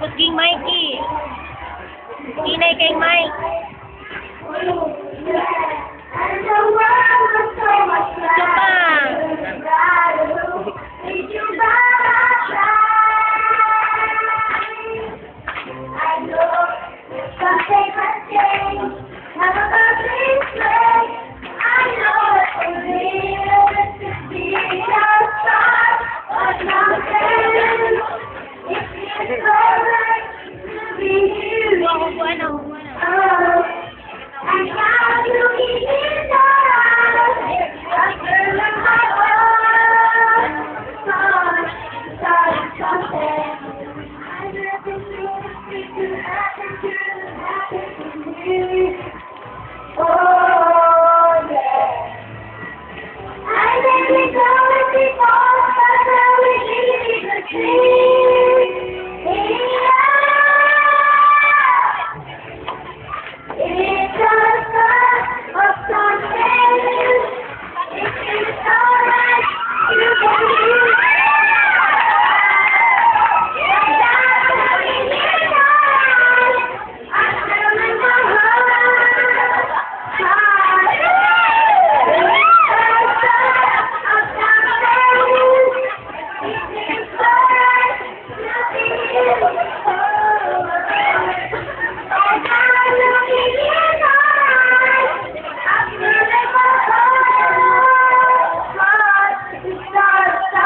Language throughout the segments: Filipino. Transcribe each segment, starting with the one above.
Pusking Mikey. Inay kay Mike. Chupa. Thank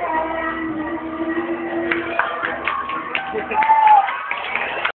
you.